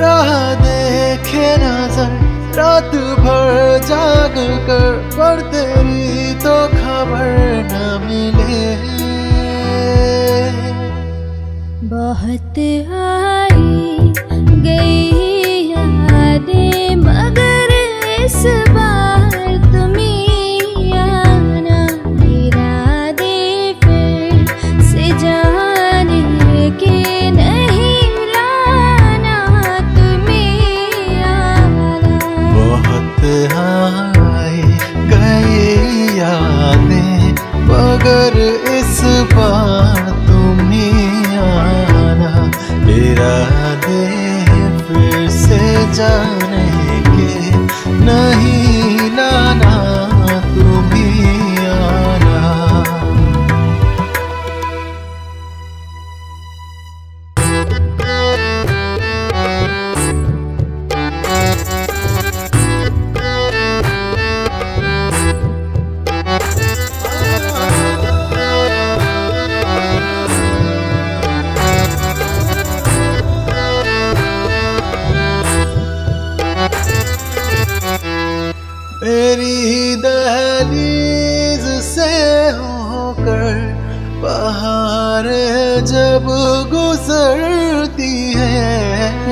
राह देखे नज़र रात भर जाग कर पर तेरी तो खबर न मिले। बहुत आई, गई मगर इस बार तुम्हें आना इरादे फिर से जाने। दहलीज से होकर बाहर जब गुजरती है।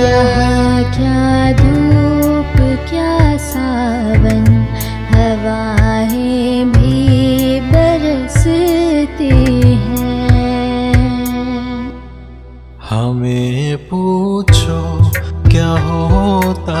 यहाँ क्या धूप क्या सावन हवाएँ भी बरसती हैं। हमें पूछो क्या होता